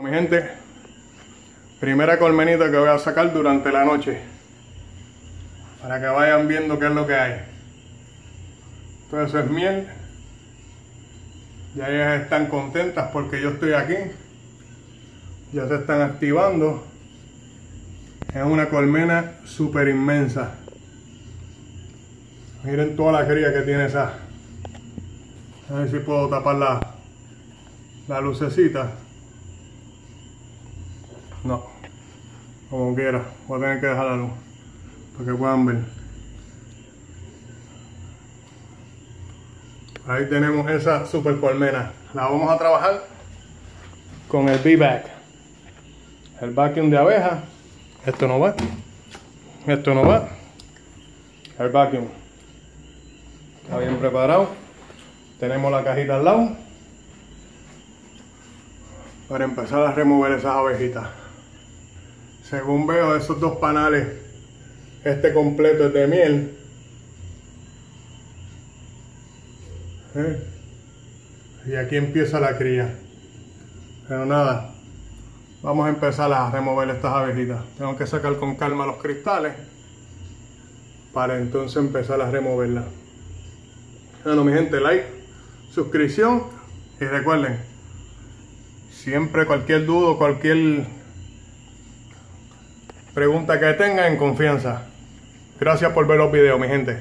Mi gente, primera colmenita que voy a sacar durante la noche. Para que vayan viendo qué es lo que hay. Eso es miel. Ya ellas están contentas porque yo estoy aquí. Ya se están activando. Es una colmena súper inmensa. Miren toda la cría que tiene esa. A ver si puedo tapar la, la lucecita. No, como quiera, voy a tener que dejar la luz para que puedan ver. Ahí tenemos esa super colmena. La vamos a trabajar con el B-Back. El vacuum de abeja. Esto no va. Esto no va. El vacuum. Está bien preparado. Tenemos la cajita al lado. Para empezar a remover esas abejitas. Según veo esos dos panales, este completo es de miel. ¿Eh? Y aquí empieza la cría. Pero nada, vamos a empezar a remover estas abejitas. Tengo que sacar con calma los cristales para entonces empezar a removerlas. Bueno, mi gente, like, suscripción y recuerden, siempre cualquier duda, cualquier pregunta que tengan en confianza. Gracias por ver los videos, mi gente.